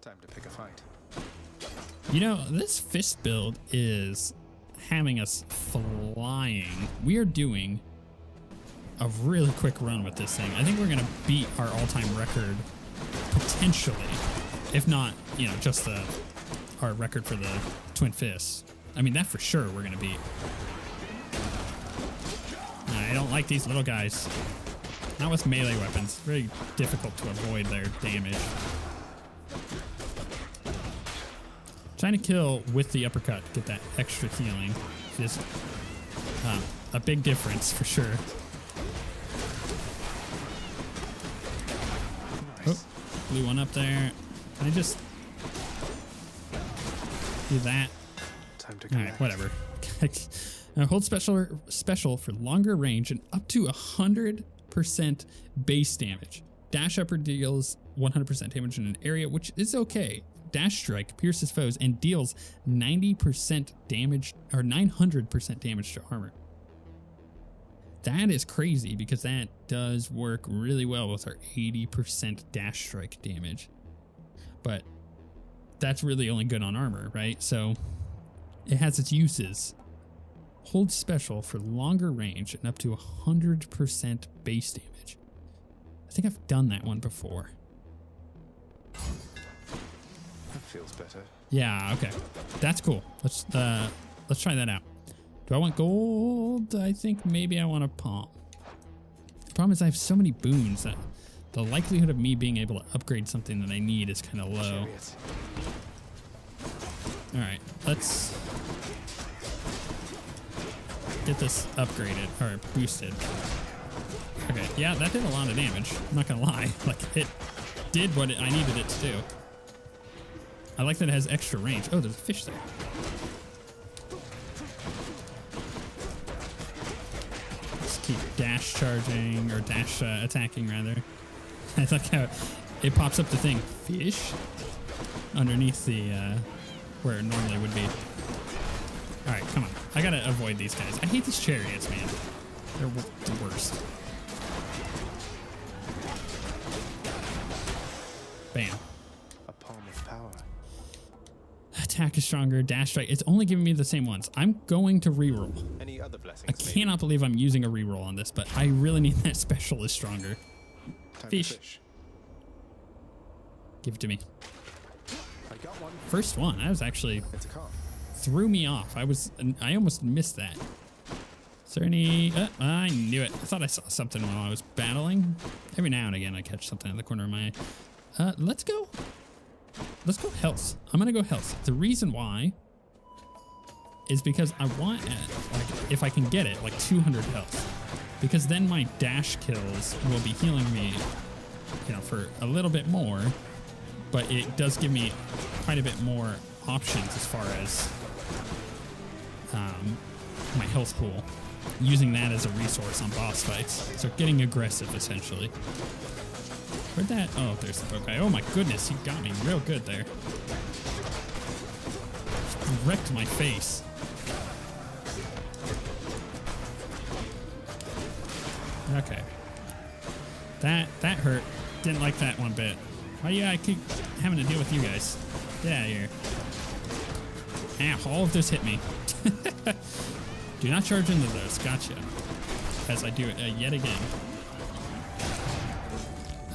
Time to pick a fight. You know, this fist build is having us flying. We are doing a really quick run with this thing. I think we're going to beat our all-time record potentially. If not, you know, just the our record for the twin fists. I mean, that for sure we're going to beat. I don't like these little guys. Not with melee weapons. Very difficult to avoid their damage. Trying to kill with the uppercut, get that extra healing. Just uh, a big difference for sure. Oh, blew one up there. Can I just do that? Time to All connect. right, whatever. Uh, hold special special for longer range and up to 100% base damage. Dash upper deals 100% damage in an area, which is okay. Dash strike pierces foes and deals 90% damage or 900% damage to armor. That is crazy because that does work really well with our 80% dash strike damage. But that's really only good on armor, right? So it has its uses. Hold special for longer range and up to 100% base damage. I think I've done that one before. That feels better. Yeah, okay. That's cool. Let's uh let's try that out. Do I want gold? I think maybe I want a palm. The problem is I have so many boons that the likelihood of me being able to upgrade something that I need is kind of low. All right, let's get this upgraded or boosted. Okay, yeah, that did a lot of damage. I'm not gonna lie. Like it did what it, I needed it to do. I like that it has extra range. Oh, there's a fish there. Just keep dash charging or dash uh, attacking rather. I like how it pops up the thing fish underneath the uh, where it normally would be. All right, come on. I gotta avoid these guys. I hate these chariots, man. They're w- the worst. Bam. A palm of power. Attack is stronger. Dash strike. It's only giving me the same ones. I'm going to reroll. Any other blessings? I maybe? cannot believe I'm using a reroll on this, but I really need that special is stronger. Fish. Fish. Give it to me. I got one. First one. That was actually It's a. threw me off. I was I almost missed that. Is there any? Uh, I knew it. I thought I saw something while I was battling. Every now and again, I catch something in the corner of my. Uh, let's go. Let's go health. I'm gonna go health. The reason why is because I want, uh, like, if I can get it, like 200 health, because then my dash kills will be healing me, you know, for a little bit more. But it does give me quite a bit more options as far as um, my health pool, using that as a resource on boss fights. So getting aggressive, essentially. Where'd that? Oh, there's the guy. Oh my goodness, he got me real good there. Wrecked my face. Okay. That that hurt. Didn't like that one bit. Why yeah, I keep having to deal with you guys. Get out of here. Ow, all of this hit me. do not charge into those. Gotcha. As I do it uh, yet again.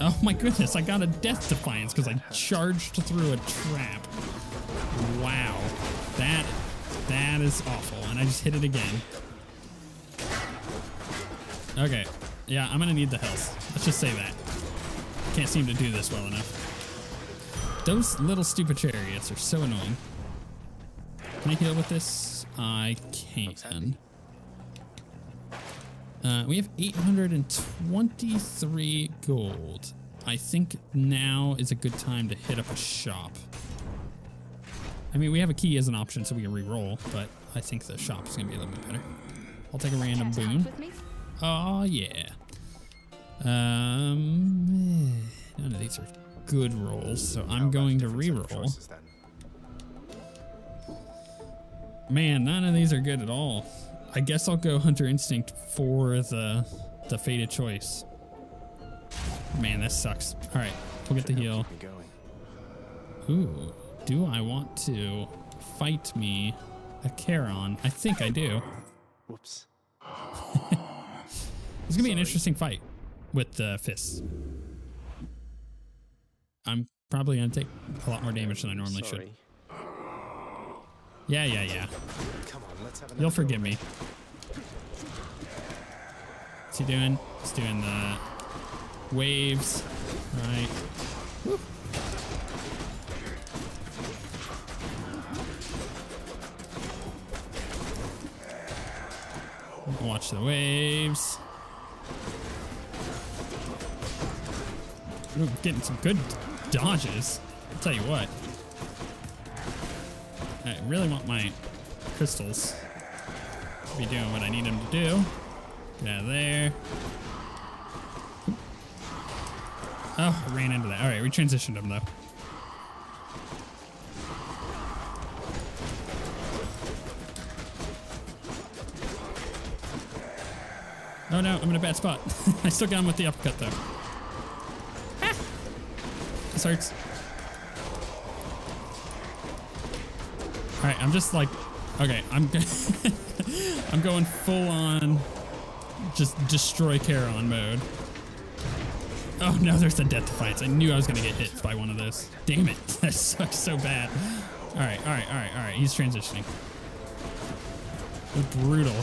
Oh my goodness, I got a death defiance because I charged through a trap. Wow. That that is awful. And I just hit it again. Okay. Yeah, I'm gonna need the health. Let's just say that. Can't seem to do this well enough. Those little stupid chariots are so annoying. Can I heal with this? I can. Uh, we have 823 gold. I think now is a good time to hit up a shop. I mean, we have a key as an option so we can re-roll, but I think the shop is going to be a little bit better. I'll take a random Care boon. act with me? Oh, yeah. Um, eh, none of these are good rolls, so I'm going to different set re-roll. Man, none of these are good at all. I guess I'll go Hunter Instinct for the the fated choice. Man, this sucks. All right, we'll get the heal. Keep me going. Ooh, do I want to fight me a Charon? I think I do. Whoops. It's gonna be an interesting fight with the fists. I'm probably gonna take a lot more damage than I normally should. Yeah, yeah, yeah. Come on, let's have You'll forgive me. What's he doing? He's doing the waves. Right. Woo. Watch the waves. Ooh, getting some good dodges. I'll tell you what. I really want my crystals to be doing what I need them to do. Get out of there. Oh, I ran into that. All right, we transitioned him though. Oh no, I'm in a bad spot. I still got him with the uppercut though. Ah! This hurts. All right, I'm just like, okay, I'm, I'm going full on, just destroy Charon mode. Oh no, there's the death defiance. I knew I was gonna get hit by one of those. Damn it, that sucks so bad. All right, all right, all right, all right. He's transitioning. It's brutal.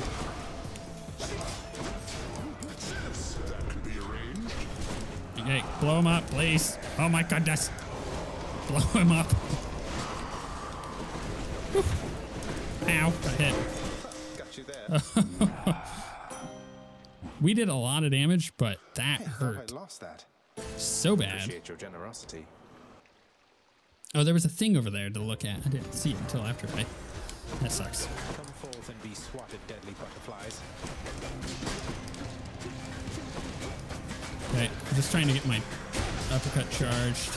Okay, blow him up, please. Oh my goodness. Blow him up. Ow, got hit. Got you there. We did a lot of damage, but that I hurt I'd lost that. so bad. Appreciate your generosity. Oh, there was a thing over there to look at. I didn't see it until after I. That sucks. Come forth and be swatted, deadly butterflies. Okay, I'm just trying to get my uppercut charged.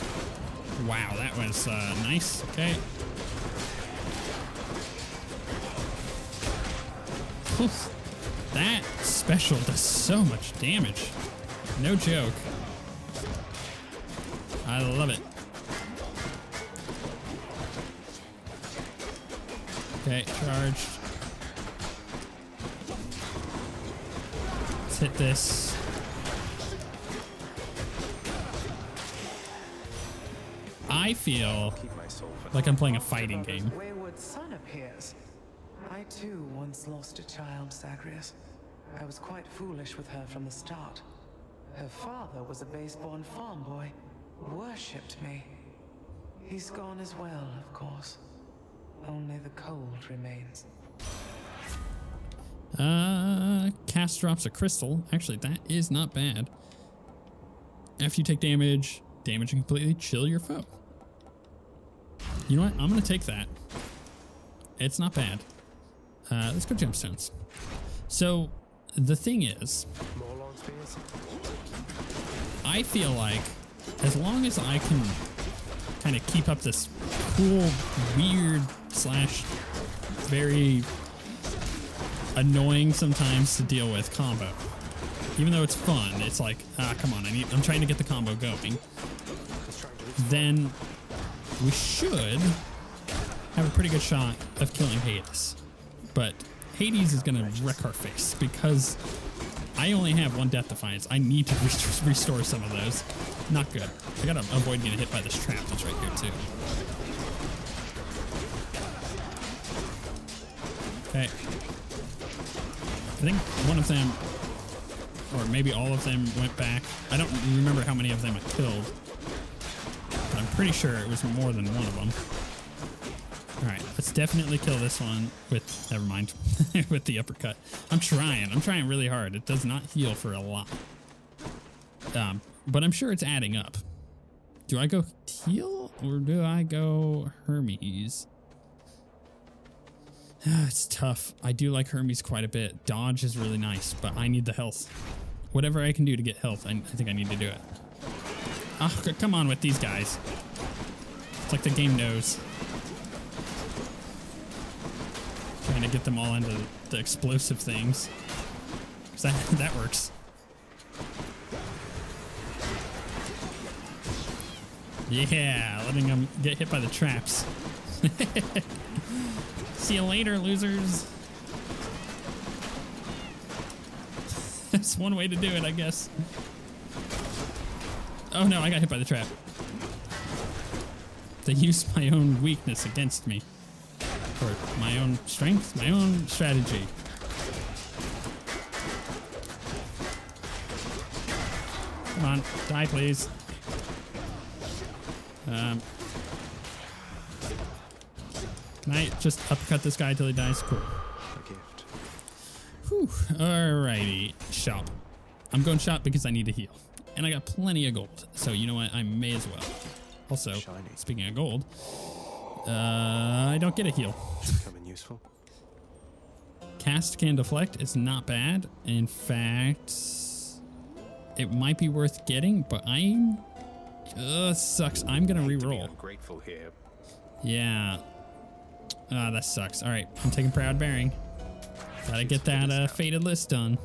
Wow, that was uh, nice. Okay. Oof. That special does so much damage. No joke. I love it. Okay, charged. Let's hit this. I feel Keep my soul for like I'm playing a fighting game. Wayward son appears. I too once lost a child, Zagreus. I was quite foolish with her from the start. Her father was a base-born farm boy, worshipped me. He's gone as well, of course. Only the cold remains. Uh, cast drops a crystal. Actually, that is not bad. After you take damage, damage completely chill your foe. You know what? I'm gonna take that. It's not bad. Uh, let's go gemstones. So the thing is. I feel like as long as I can kind of keep up this cool, weird slash very annoying sometimes to deal with combo. Even though it's fun, it's like, ah, come on, I need, I'm trying to get the combo going. Then we should have a pretty good shot of killing Hades. But Hades is gonna wreck our face because I only have one Death Defiance. I need to rest- restore some of those. Not good. I gotta avoid getting hit by this trap that's right here too. Okay. I think one of them, or maybe all of them went back. I don't remember how many of them I killed. But I'm pretty sure it was more than one of them. Let's definitely kill this one with, never mind, with the uppercut. I'm trying. I'm trying really hard. It does not heal for a lot. Um, but I'm sure it's adding up. Do I go heal or do I go Hermes? it's tough. I do like Hermes quite a bit. Dodge is really nice, but I need the health. Whatever I can do to get health, I, I think I need to do it. Oh, come on with these guys. It's like the game knows. Trying to get them all into the explosive things. 'Cause that, that works. Yeah, letting them get hit by the traps. See you later, losers. That's one way to do it, I guess. Oh no, I got hit by the trap. They used my own weakness against me. Or my own strength, my own strategy. Come on, die please. Um, can I just uppercut this guy till he dies? Cool. A gift. Whew. Alrighty, shop. I'm going shop because I need to heal. And I got plenty of gold. So you know what? I may as well. Also, Shiny. speaking of gold, uh, I don't get a heal. Coming useful. Cast can deflect It's not bad. In fact, it might be worth getting, but I uh, sucks. I'm gonna re-roll. ungrateful here. Yeah. Ah, that sucks. All right, I'm taking proud bearing. Gotta get that uh, fated list done.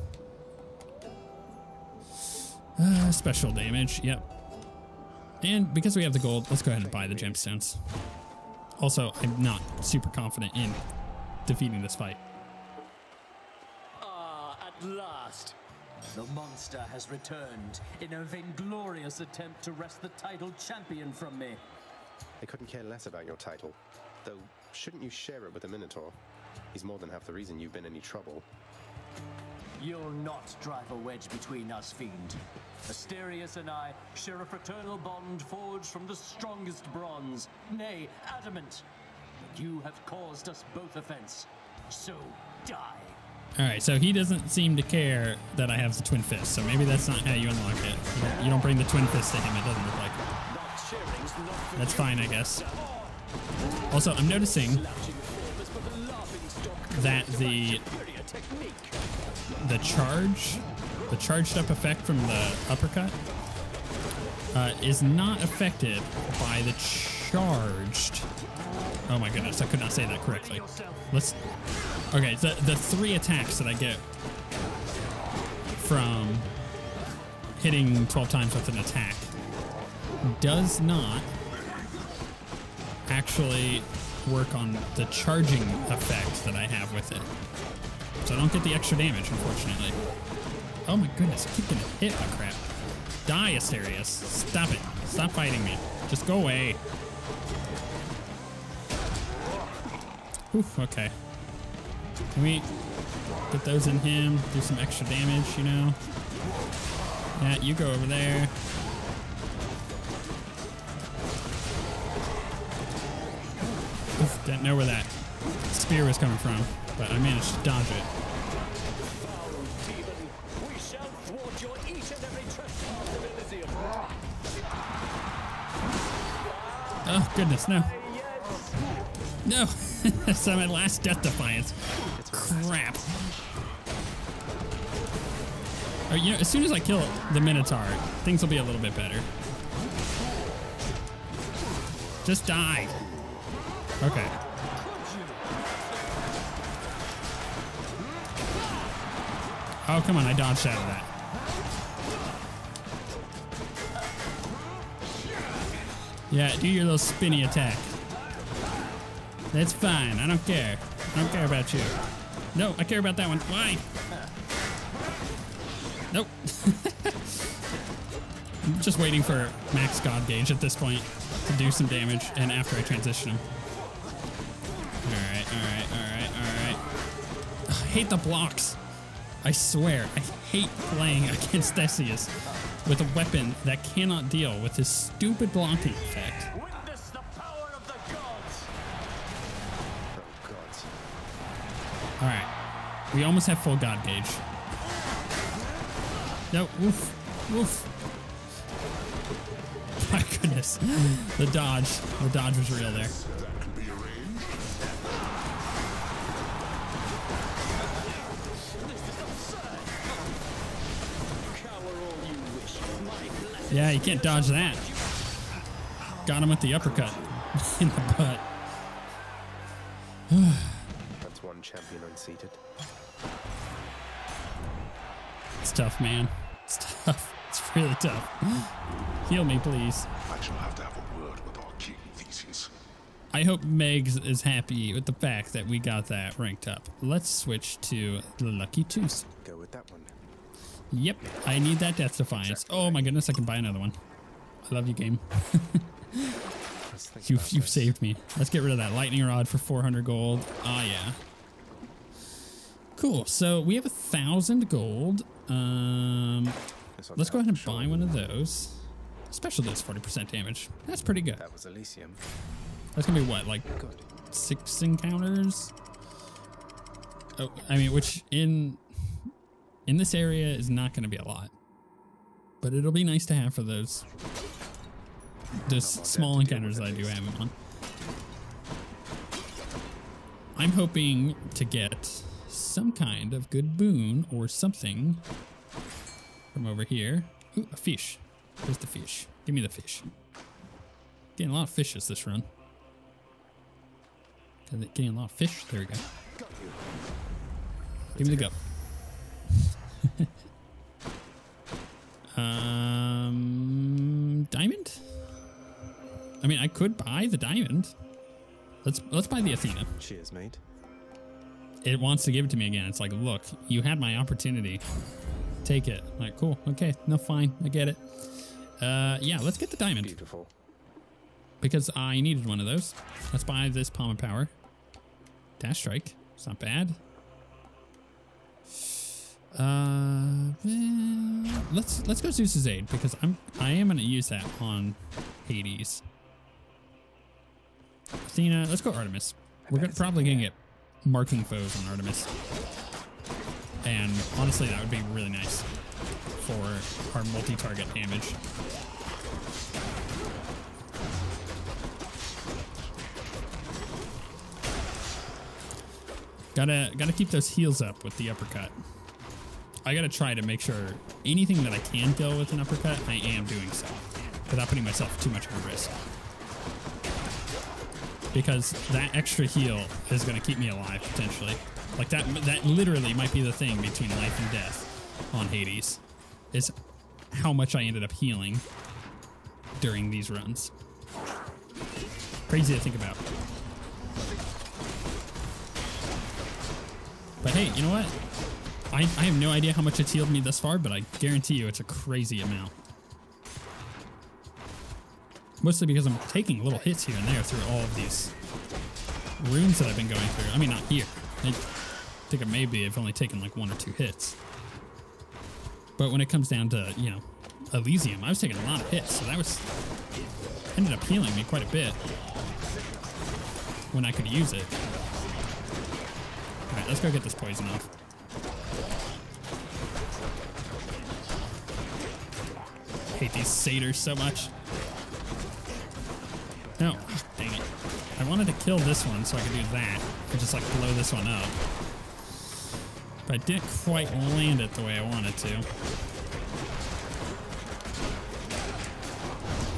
Uh, special damage. Yep. And because we have the gold, let's go ahead and buy the gemstones. Also, I'm not super confident in defeating this fight. Ah, at last! The monster has returned in a vainglorious attempt to wrest the title champion from me. I couldn't care less about your title. Though, shouldn't you share it with the Minotaur? He's more than half the reason you've been in any trouble. You'll not drive a wedge between us, Fiend. Asterius and I share a fraternal bond forged from the strongest bronze, nay, adamant. But you have caused us both offense. So, die. All right, so he doesn't seem to care that I have the twin fist, so maybe that's not how you unlock it. You don't, you don't bring the twin fist to him, it doesn't look like. Not sharing's not for That's fine, I guess. Also, I'm noticing Slouching form is but a laughing stock that the my superior technique. The charge, the charged up effect from the uppercut, uh, is not affected by the charged. Oh my goodness, I could not say that correctly. Let's. Okay, the the three attacks that I get from hitting 12 times with an attack does not actually work on the charging effect that I have with it. So I don't get the extra damage, unfortunately. Oh my goodness, keep getting hit by crap. Die, Asterius. Stop it. Stop fighting me. Just go away. Oof, okay. Can we get those in him? Do some extra damage, you know? Yeah, you go over there. Oof, didn't know where that spear was coming from, but I managed to dodge it. Foul demon, we shall thwart your each and every trespass of Elysium. Oh, goodness, no. No! That's my last death defiance. Crap. Oh, you know, as soon as I kill the Minotaur, things will be a little bit better. Just die. Okay. Oh, come on, I dodged out of that. Yeah, do your little spinny attack. That's fine. I don't care. I don't care about you. No, I care about that one. Why? Nope. I'm just waiting for max God Gauge at this point to do some damage, and after I transition him. Alright, alright, alright, alright. I hate the blocks. I swear, I hate playing against Theseus with a weapon that cannot deal with his stupid blocking effect. Witness the power of the gods. Oh, gods. All right. We almost have full God gauge. No, woof, woof. My goodness. The dodge. The dodge was real there. Yeah, you can't dodge that. Got him with the uppercut in the butt. That's one champion unseated. It's tough, man. It's tough. It's really tough. Heal me, please. I shall have to have a word with our king, Theseus. I hope Megs is happy with the fact that we got that ranked up. Let's switch to the Lucky Tooth. Go with that one. Yep, I need that Death Defiance. Oh my goodness, I can buy another one. I love you, game. You've, you've this. saved me. Let's get rid of that lightning rod for 400 gold. Ah, yeah. Cool. So we have a thousand gold. Um, let's go ahead and buy one of those. Special does 40% damage. That's pretty good. That was Elysium. That's gonna be what, like Good. six encounters? Oh, I mean, which in in this area is not gonna be a lot, but it'll be nice to have for those those small to encounters that I do have him on. I'm hoping to get some kind of good boon or something from over here. Ooh, a fish. Where's the fish? Give me the fish. Getting a lot of fishes this run. Getting a lot of fish. There we go. Give me the go. Um, diamond. I mean, I could buy the diamond. Let's let's buy the Athena. Cheers, mate. It wants to give it to me again. It's like, look, you had my opportunity. Take it. Like, cool. Okay. No, fine. I get it. Uh, yeah. Let's get the diamond Beautiful. because I needed one of those. Let's buy this Palm of Power. Dash Strike. It's not bad. Uh, eh, let's let's go Zeus's Aid because I'm I am gonna use that on Hades. Athena, let's go Artemis. We're gonna, probably gonna get marking foes on Artemis, and honestly, that would be really nice for our multi-target damage. Gotta gotta keep those heals up with the uppercut. I gotta try to make sure anything that I can deal with an uppercut, I am doing so, without putting myself too much of a risk. Because that extra heal is gonna keep me alive potentially. Like that that literally might be the thing between life and death on Hades, is how much I ended up healing during these runs. Crazy to think about. But hey, you know what? I, I have no idea how much it's healed me thus far, but I guarantee you it's a crazy amount. Mostly because I'm taking little hits here and there through all of these runes that I've been going through. I mean, not here. I think it maybe I've only taken like one or two hits. But when it comes down to, you know, Elysium, I was taking a lot of hits, so that was ended up healing me quite a bit when I could use it. All right, let's go get this poison off. Hate these satyrs so much. No, dang it. I wanted to kill this one so I could do that. And just like blow this one up. But I didn't quite land it the way I wanted to.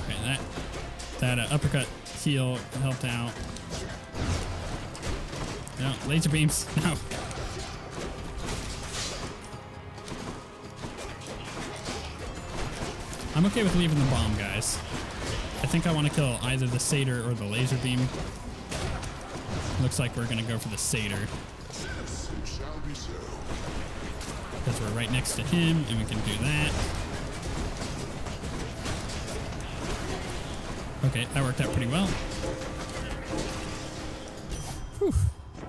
Okay, that that uh, uppercut heal helped out. No, laser beams. No. I'm okay with leaving the bomb, guys. I think I want to kill either the satyr or the laser beam. Looks like we're gonna go for the satyr Yes, it shall be so. because we're right next to him and we can do that. Okay, that worked out pretty well. Whew.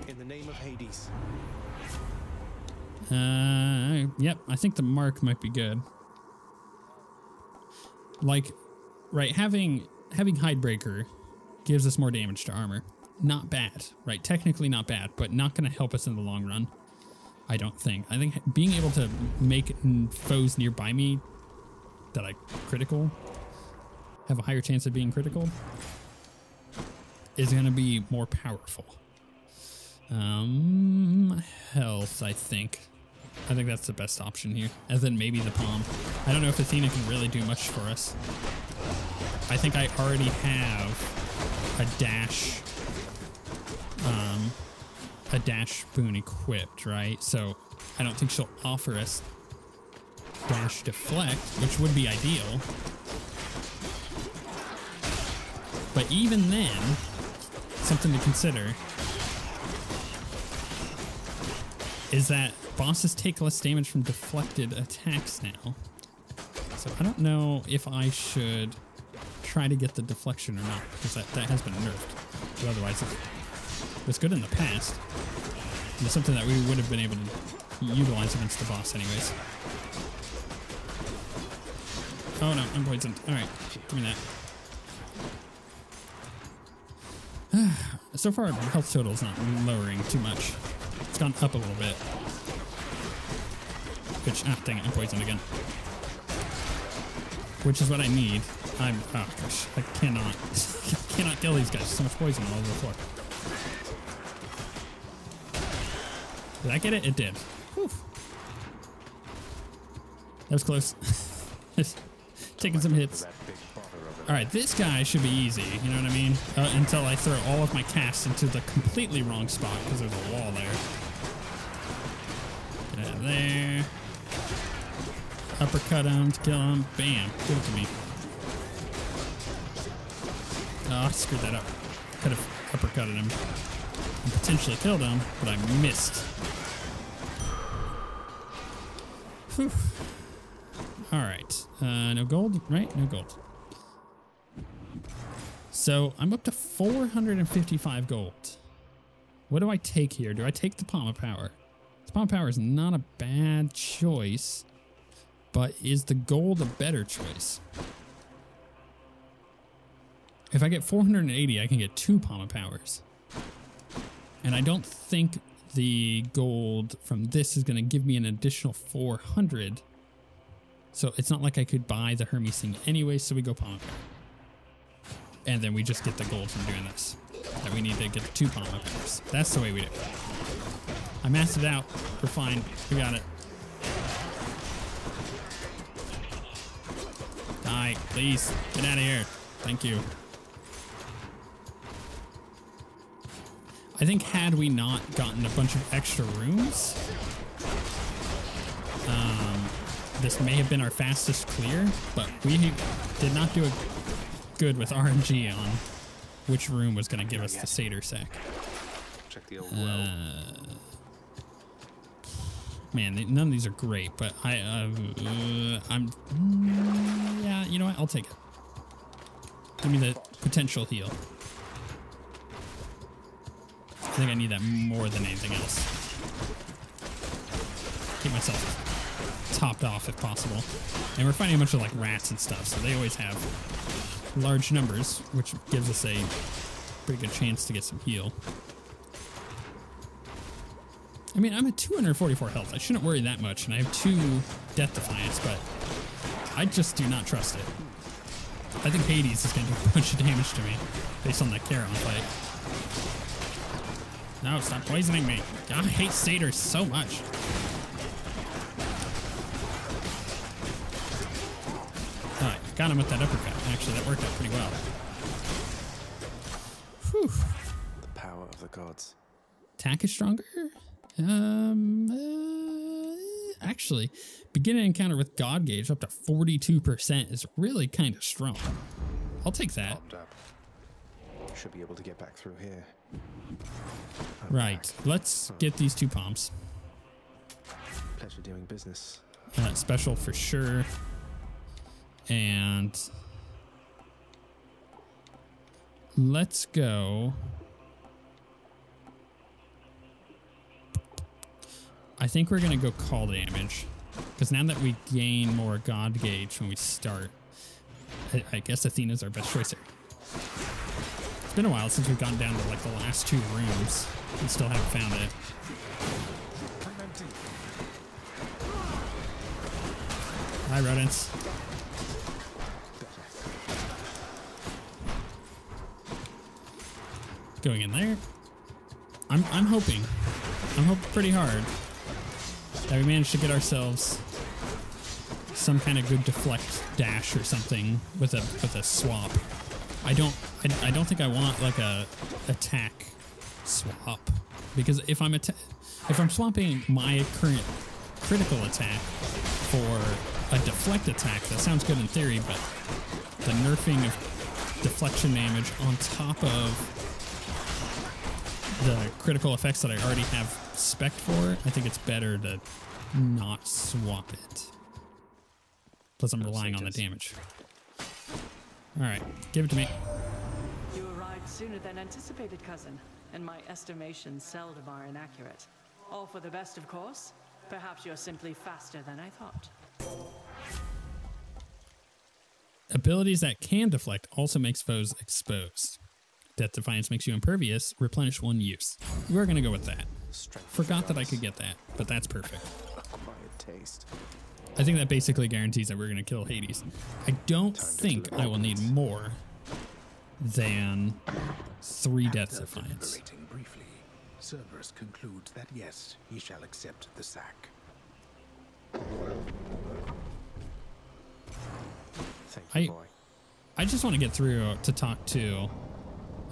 In the name of Hades. Uh, yep, I think the mark might be good. Like, right, having having Hidebreaker gives us more damage to armor. Not bad, right? Technically not bad, but not going to help us in the long run. I don't think. I think being able to make foes nearby me that I critical have a higher chance of being critical is going to be more powerful. Um, health, I think. I think that's the best option here. And then maybe the palm. I don't know if Athena can really do much for us. I think I already have a dash, um, a dash boon equipped, right? So I don't think she'll offer us dash deflect, which would be ideal. But even then, something to consider is that bosses take less damage from deflected attacks now. So I don't know if I should try to get the deflection or not, because that, that has been nerfed. But otherwise, it was good in the past. It's something that we would have been able to utilize against the boss anyways. Oh no, I'm poisoned. Alright, give me that. so far, my health total is not lowering too much. It's gone up a little bit. Which, ah, dang it, I'm poisoned again. Which is what I need. I'm, oh gosh, I cannot, I cannot kill these guys. So much poison all over the floor. Did I get it? It did. Whew. That was close. Taking some hits. All right, this guy should be easy. You know what I mean? Uh, until I throw all of my casts into the completely wrong spot because there's a wall there. There. Uppercut him to kill him. Bam. Give it to me. Oh, I screwed that up. Could have uppercutted him and potentially killed him, but I missed. Whew. All right. Uh, no gold, right? No gold. So I'm up to 455 gold. What do I take here? Do I take the Palm of Power? The Palm of Power is not a bad choice, but is the gold a better choice? If I get 480, I can get two Palm of Powers. And I don't think the gold from this is going to give me an additional 400. So it's not like I could buy the Hermes thing anyway, so we go Palm of Power. And then we just get the gold from doing this. That we need to get the two Palm of Powers. That's the way we do it. I it out. We're fine. We got it. Please. Get out of here. Thank you. I think had we not gotten a bunch of extra rooms, um, this may have been our fastest clear, but we did not do it good with RNG on which room was going to give us the Satyr sack. Check the old well. Man, th- none of these are great, but I, uh, uh, I'm, yeah, you know what? I'll take it. Give me the potential heal. I think I need that more than anything else. Keep myself topped off if possible. And we're fighting a bunch of like rats and stuff, so they always have large numbers, which gives us a pretty good chance to get some heal. I mean, I'm at 244 health. I shouldn't worry that much, and I have two Death Defiance, but I just do not trust it. I think Hades is going to do a bunch of damage to me based on that Charon fight. No, stop poisoning me. I hate satyrs so much. Alright, got him with that uppercut. Actually, that worked out pretty well. Whew. The power of the gods. Attack is stronger? Um, uh, actually, beginning encounter with God Gauge up to 42% is really kind of strong. I'll take that. Should be able to get back through here. Right, let's get these two palms. Pleasure doing business. Uh, special for sure. And let's go. I think we're going to go call damage. Because now that we gain more God Gauge when we start, I, I guess Athena's our best choice here. It's been a while since we've gone down to like the last two rooms. We still haven't found it. Hi, rodents. Going in there. I'm I'm hoping. I'm hoping pretty hard that we managed to get ourselves some kind of good deflect dash or something with a with a swap. I don't I, I don't think I want like a attack swap because if I'm atta- if I'm swapping my current critical attack for a deflect attack. That sounds good in theory, but the nerfing of deflection damage on top of the critical effects that I already have spec for, it, I think it's better to not swap it. Plus, I'm relying on the damage. All right, give it to me. You arrived sooner than anticipated, cousin, and my estimations seldom are inaccurate. All for the best, of course. Perhaps you're simply faster than I thought. Abilities that can deflect also makes foes exposed. Death Defiance makes you impervious, replenish one use. We're gonna go with that. Forgot that I could get that, but that's perfect. I think that basically guarantees that we're gonna kill Hades. I don't think I will need more than three Death Defiance. briefly, Cerberus concludes that yes, he shall accept the sack. Thank I-. I just want to get through to talk to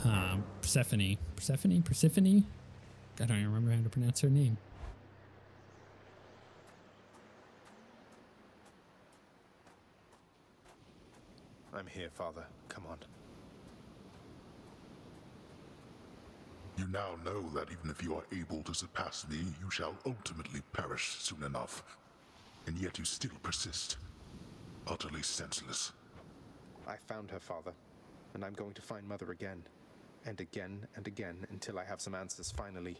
um, Persephone. Persephone? Persephone? I don't even remember how to pronounce her name. I'm here, Father. Come on. You now know that even if you are able to surpass me, you shall ultimately perish soon enough. And yet you still persist. Utterly senseless. I found her, Father, and I'm going to find Mother again. And again and again until I have some answers finally.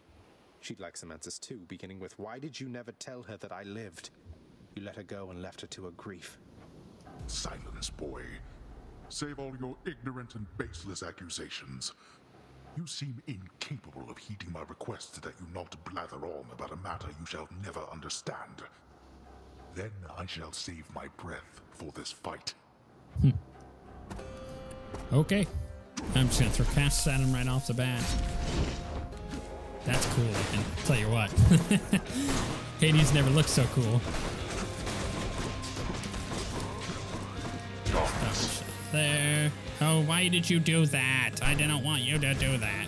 She'd like some answers too, beginning with why did you never tell her that I lived? You let her go and left her to her grief. Silence, boy. Save all your ignorant and baseless accusations. You seem incapable of heeding my request that you not blather on about a matter you shall never understand. Then I shall save my breath for this fight. Hmm. Okay. I'm just gonna throw casts at him right off the bat. That's cool. I can tell you what. Hades never looked so cool. Oh, there. Oh, why did you do that? I didn't want you to do that.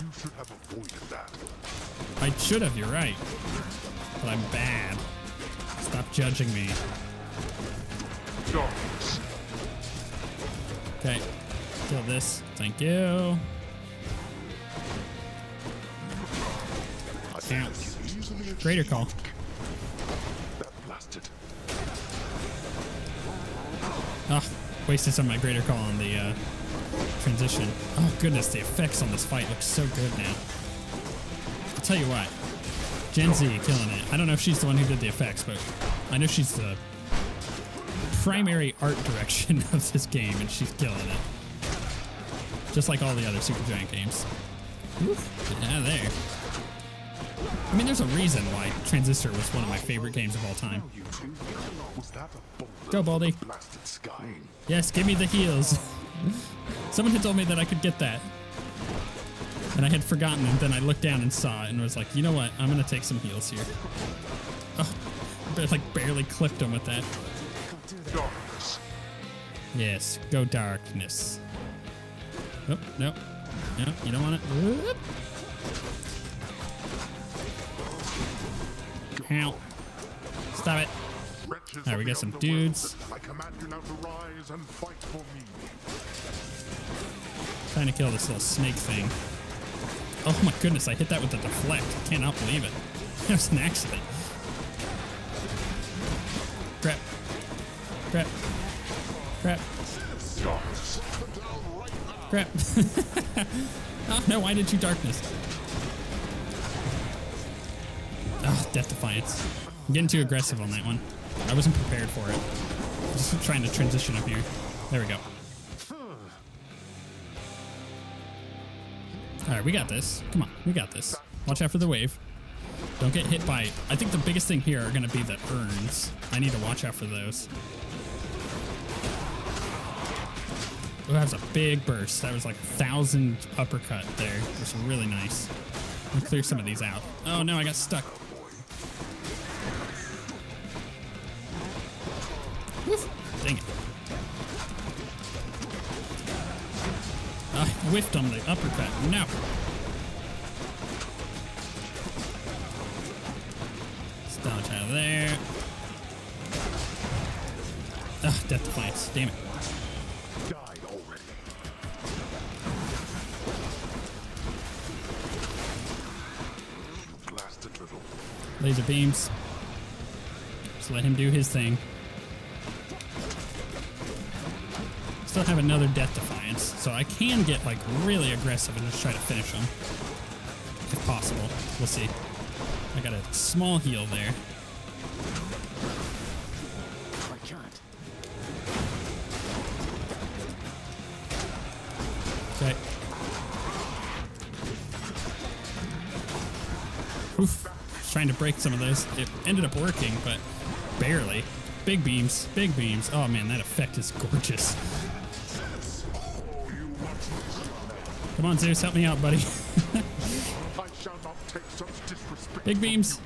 You should have avoided that. I should have, you're right. But I'm bad. Stop judging me. Okay. Kill this. Thank you. Easily Greater call. Ah, wasted some of my greater call on the uh, transition. Oh goodness, the effects on this fight look so good now. I'll tell you what, Jen Zee killing it. I don't know if she's the one who did the effects, but I know she's the primary art direction of this game, and she's killing it. Just like all the other Supergiant games. Oof, yeah, there. I mean, there's a reason why Transistor was one of my favorite games of all time. You two, was that a boulder Go, Baldy. from the Blasted sky. Yes, give me the heals. Someone had told me that I could get that. And I had forgotten, and then I looked down and saw it and was like, you know what? I'm going to take some heals here. Oh, I like barely clipped him with that. Yes, go darkness. Nope, nope. Nope, you don't want it. Whoop. Ow. Stop it. Alright, we got some dudes. I command you now to rise and fight for me. Trying to kill this little snake thing. Oh my goodness, I hit that with the deflect. Cannot believe it. That was an accident. Crap. Crap. Crap. Crap. oh no, why did you darkness? Oh, Death Defiance. I'm getting too aggressive on that one. I wasn't prepared for it. Just trying to transition up here. There we go. All right, we got this. Come on, we got this. Watch out for the wave. Don't get hit by. I think the biggest thing here are going to be the urns. I need to watch out for those. Oh, that was a big burst. That was like a thousand uppercut there. It was really nice. Me clear some of these out. Oh no, I got stuck. Woof. Dang it. I whiffed on the uppercut. No. Let's dodge out of there. Ugh, death Defiance. Damn it. Laser beams. Just let him do his thing. Still have another Death Defiance, so I can get like really aggressive and just try to finish him. If possible. We'll see. I got a small heal there. Trying to break some of those. It ended up working, but barely. Big beams, big beams. Oh man, that effect is gorgeous. Come on, Zeus, help me out, buddy. Big beams.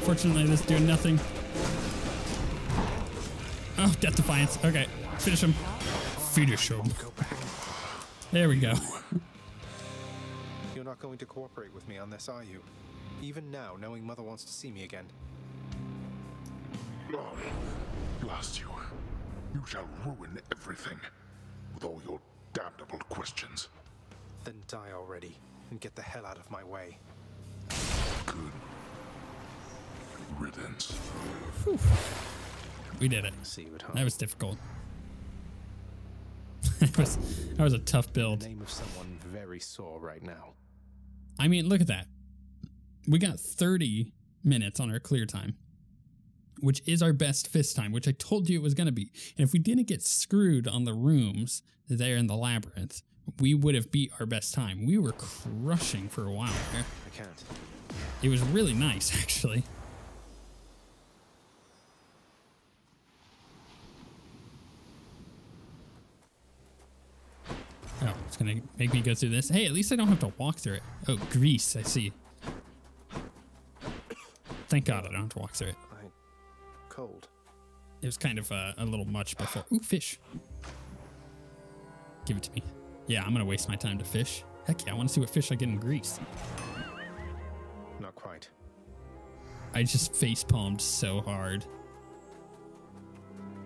Fortunately, this is doing nothing. Oh, Death Defiance. Okay, finish him. Finish him. There we go. You're not going to cooperate with me on this, are you? Even now, knowing Mother wants to see me again. Blast you. You shall ruin everything. With all your damnable questions. Then die already and get the hell out of my way. Good. Riddance. We did it. See you at home. That was difficult. that was that was a tough build. the build. name of someone very sore right now. I mean, look at that. We got 30 minutes on our clear time, which is our best fist time, which I told you it was going to be. And if we didn't get screwed on the rooms there in the labyrinth, we would have beat our best time. We were crushing for a while there. I can't. It was really nice, actually. Oh, it's gonna make me go through this. Hey, at least I don't have to walk through it. Oh, grease, I see. Thank God I don't have to walk through it. I. cold. It was kind of uh, a little much before. Ooh, fish. Give it to me. Yeah, I'm gonna waste my time to fish. Heck yeah, I want to see what fish I get in Greece. Not quite. I just face palmed so hard.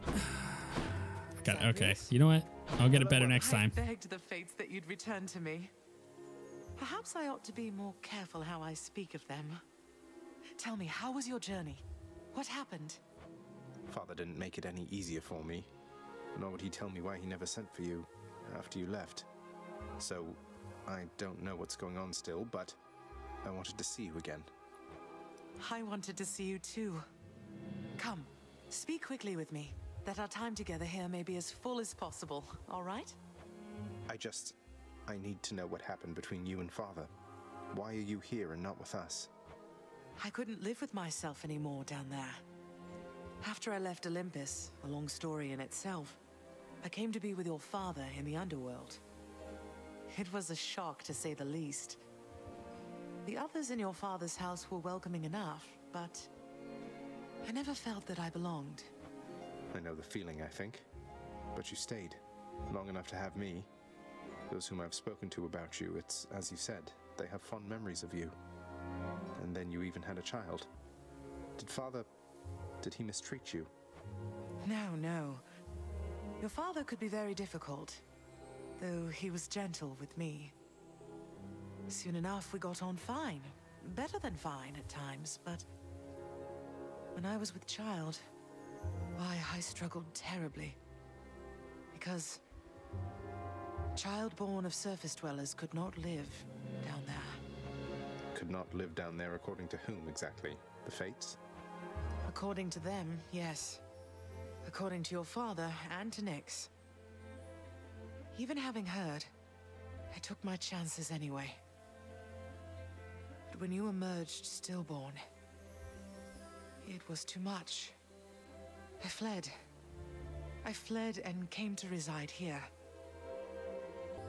Got it. Okay. You know what? I'll get it better next time. I begged the fates that you'd return to me. Perhaps I ought to be more careful how I speak of them. Tell me, how was your journey? What happened? Father didn't make it any easier for me, nor would he tell me why he never sent for you after you left. So, I don't know what's going on still, but I wanted to see you again. I wanted to see you too. Come, speak quickly with me, that our time together here may be as full as possible, all right? I just. I need to know what happened between you and Father. Why are you here and not with us? I couldn't live with myself anymore down there. After I left Olympus, a long story in itself, I came to be with your father in the underworld. It was a shock to say the least. The others in your father's house were welcoming enough, but I never felt that I belonged. I know the feeling, I think. But you stayed. Long enough to have me. Those whom I've spoken to about you, it's as you said, they have fond memories of you. And then you even had a child. Did father. did he mistreat you? No, no. Your father could be very difficult, though he was gentle with me. Soon enough, we got on fine. Better than fine at times, but when I was with child, why, I struggled terribly. Because child born of surface dwellers could not live. Could not live down there according to whom exactly? The fates? According to them, yes. According to your father and to Nyx. Even having heard, I took my chances anyway. But when you emerged stillborn, it was too much. I fled. I fled and came to reside here.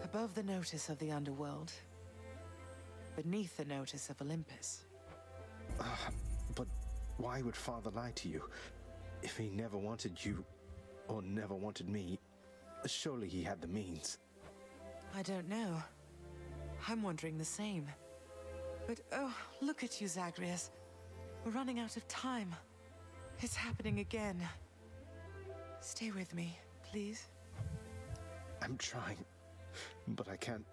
Above the notice of the underworld. Beneath the notice of Olympus. Ah, but why would father lie to you? If he never wanted you, or never wanted me, surely he had the means. I don't know. I'm wondering the same. But oh, look at you, Zagreus. We're running out of time. It's happening again. Stay with me, please. I'm trying, but I can't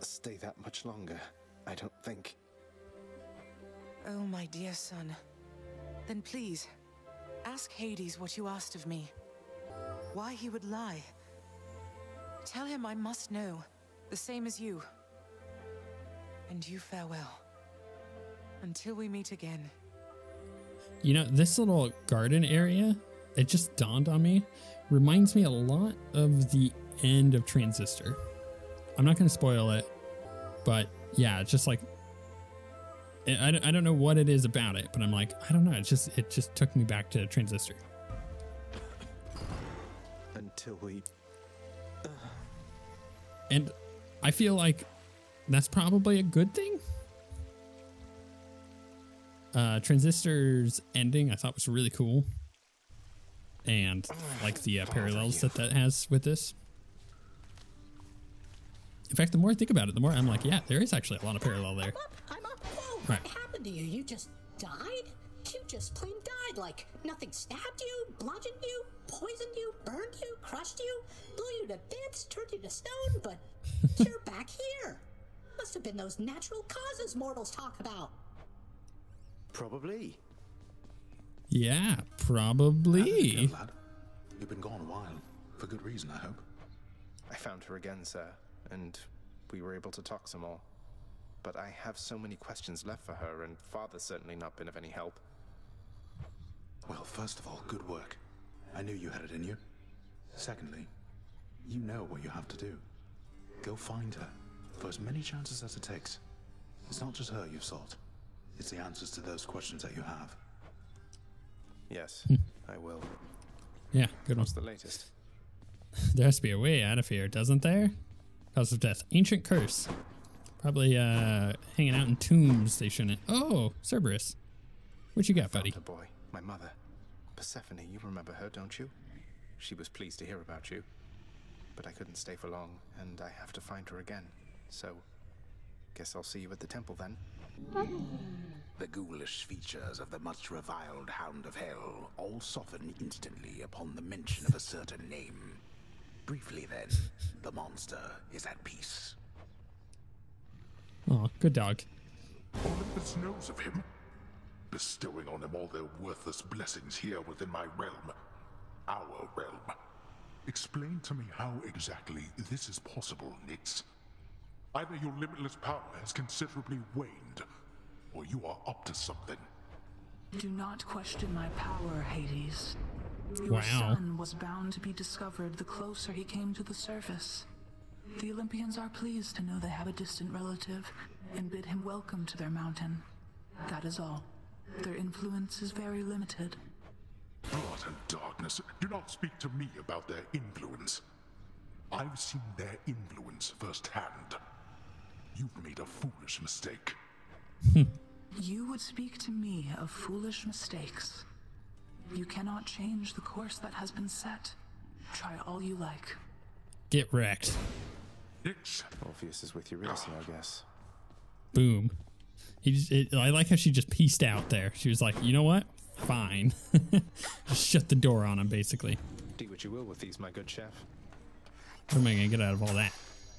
stay that much longer. I don't think. Oh, my dear son. Then please, ask Hades what you asked of me. Why he would lie. Tell him I must know, the same as you. And you farewell. Until we meet again. You know, this little garden area, it just dawned on me, reminds me a lot of the end of Transistor. I'm not going to spoil it, but yeah, it's just like I, I don't- know what it is about it, but I'm like, I don't know. It just it just took me back to Transistor. Until we. And I feel like that's probably a good thing. Uh, Transistor's ending I thought was really cool. And like the uh, parallels that that has with this. In fact, the more I think about it, the more I'm like, yeah, there is actually a lot of parallel there. I'm up. I'm up. Whoa, Right. what happened to you? You just died? You just plain died. Like nothing stabbed you, bludgeoned you, poisoned you, burned you, crushed you, blew you to bits, turned you to stone, but you're back here. Must have been those natural causes mortals talk about. Probably. Yeah, probably. Good lad. You've been gone a while. For good reason, I hope. I found her again, sir, and we were able to talk some more. But I have so many questions left for her, and Father's certainly not been of any help. Well, first of all, good work. I knew you had it in you. Secondly, you know what you have to do. Go find her, for as many chances as it takes. It's not just her you've sought. It's the answers to those questions that you have. Yes, hmm. I will. Yeah, good one. What's the latest? There has to be a way out of here, doesn't there? Cause of death. Ancient curse. Probably uh hanging out in tombs they shouldn't. Oh, Cerberus. What you got, buddy? Found boy, my mother. Persephone, you remember her, don't you? She was pleased to hear about you. But I couldn't stay for long, and I have to find her again. So, guess I'll see you at the temple then. The ghoulish features of the much reviled Hound of Hell all soften instantly upon the mention of a certain name. Briefly, then, the monster is at peace. Oh, good dog. Olympus knows of him, bestowing on him all their worthless blessings here within my realm. Our realm. Explain to me how exactly this is possible, Nyx. Either your limitless power has considerably waned, or you are up to something. Do not question my power, Hades. Your Wow. son was bound to be discovered the closer he came to the surface. The Olympians are pleased to know they have a distant relative and bid him welcome to their mountain. That is all. Their influence is very limited. Blood and darkness, do not speak to me about their influence. I've seen their influence firsthand. You've made a foolish mistake. Hmm. You would speak to me of foolish mistakes. You cannot change the course that has been set. Try all you like. Get wrecked. Nyx, Orpheus is with you, Eurydice, I guess. Boom. He just, it, I like how she just pieced out there. She was like, you know what? Fine. just shut the door on him, basically. Do what you will with these, my good chef. What am I going to get out of all that?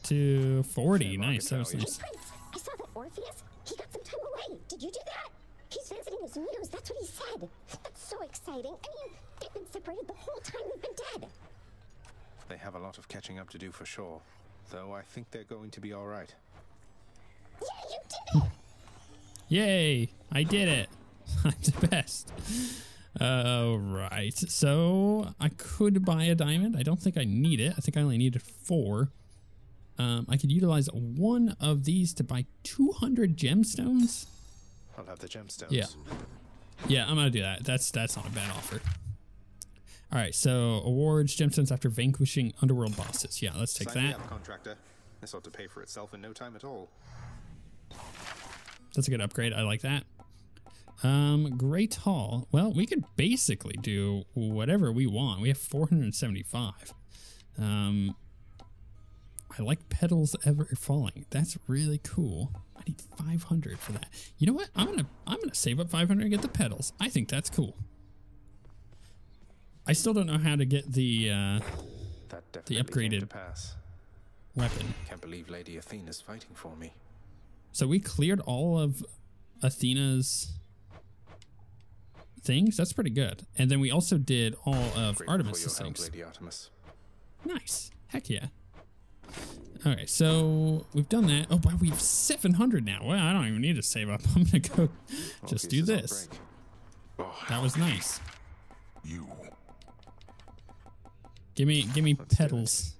240. Nice. That was nice. Prince, I saw that Orpheus. He got some time away. Did you do that? He's visiting his muse. That's what he said. That's so exciting. I mean, they've been separated the whole time we've been dead. They have a lot of catching up to do for sure. Though I think they're going to be alright. Yeah, you did it. Yay! I did it. I'm the best. All right. So I could buy a diamond. I don't think I need it. I think I only needed four. Um, I could utilize one of these to buy 200 gemstones. I'll have the gemstones. Yeah. Yeah, I'm gonna do that. That's that's not a bad offer. All right. So awards gemstones after vanquishing underworld bosses. Yeah, let's take Sign that. up, contractor. This ought to pay for itself in no time at all. That's a good upgrade. I like that. Um, Great Hall. Well, we could basically do whatever we want. We have 475. Um, I like petals ever falling. That's really cool. I need 500 for that. You know what? I'm gonna I'm gonna save up 500 and get the petals. I think that's cool. I still don't know how to get the uh, That the definitely came to upgraded pass. weapon. Can't believe Lady Athena's fighting for me. So we cleared all of Athena's things. That's pretty good. And then we also did all of Artemis's help, things. Lady Artemis. Nice. Heck yeah. All right, so we've done that. Oh, wow, we have 700 now. Well, I don't even need to save up. I'm going to go just do this. That was nice. You. Give me give me Let's petals.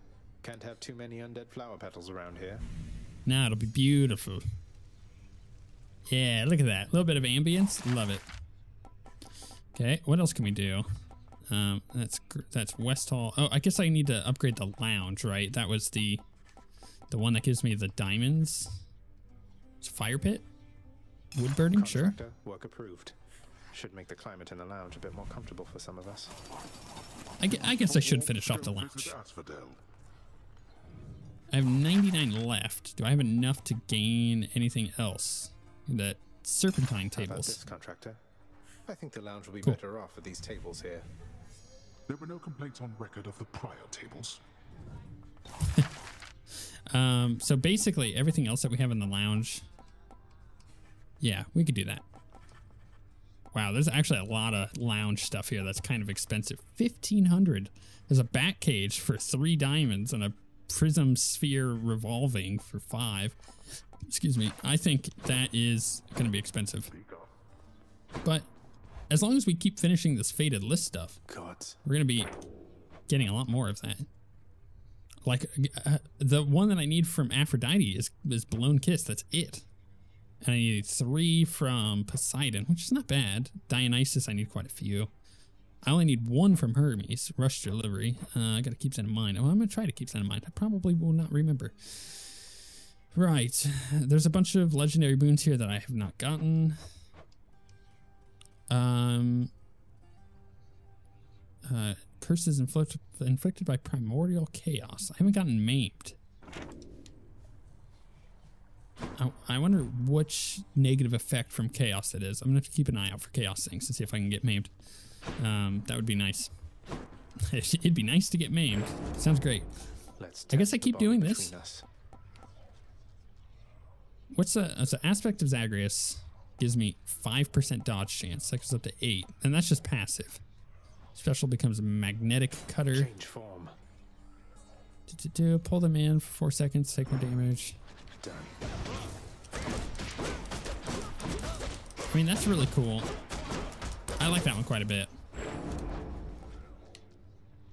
Can't have too many undead flower petals around here. Now it'll be beautiful. Yeah, look at that. A little bit of ambience. Love it. Okay, what else can we do? Um, that's that's West Hall. Oh, I guess I need to upgrade the lounge, right? That was the the one that gives me the diamonds. It's fire pit. Wood burning, sure. Contractor, work approved. Should make the climate in the lounge a bit more comfortable for some of us. I, gue- I guess I should finish off the Still lounge. I have 99 left. Do I have enough to gain anything else? That serpentine How about this, contractor? I think the lounge will be Cool. better off with these tables here. There were no complaints on record of the prior tables. Um, so basically, everything else that we have in the lounge, yeah, we could do that. Wow, there's actually a lot of lounge stuff here that's kind of expensive. Fifteen hundred. There's a bat cage for three diamonds and a prism sphere revolving for five. Excuse me. I think that is going to be expensive. But as long as we keep finishing this fated list stuff, Gods. we're gonna be getting a lot more of that. Like uh, the one that I need from Aphrodite is is blown kiss. That's it. And I need three from Poseidon, which is not bad. Dionysus, I need quite a few. I only need one from Hermes. Rush delivery. Uh, I gotta keep that in mind. I'm gonna try to keep that in mind. I probably will not remember. Right. There's a bunch of legendary boons here that I have not gotten. Um, uh, curses inflict, inflicted by primordial chaos. I haven't gotten maimed. I, I wonder which negative effect from chaos it is. I'm gonna have to keep an eye out for chaos things to see if I can get maimed. Um, that would be nice. It'd be nice to get maimed. Sounds great. Let's I guess I keep doing this. us. What's the, so aspect of Zagreus gives me 5% dodge chance. That goes up to 8. And that's just passive. Special becomes magnetic cutter. Change form. Do-do-do, Pull them in for 4 seconds, take more damage. Done. I mean, that's really cool. I like that one quite a bit.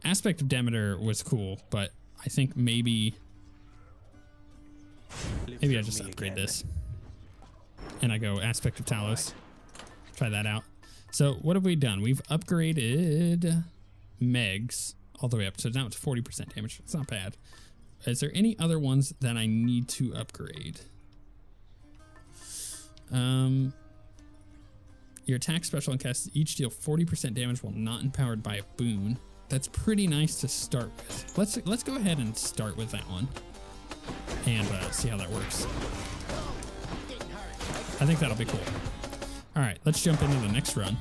Aspect of Demeter was cool, but I think maybe maybe I just upgrade this. And I go Aspect of Talos. Try that out. So what have we done? We've upgraded Megs all the way up. So now it's 40% damage. It's not bad. Is there any other ones that I need to upgrade? Um, your attack special and cast each deal 40% damage while not empowered by a boon. That's pretty nice to start with. Let's let's go ahead and start with that one and uh, see how that works. I think that'll be cool. All right, let's jump into the next run.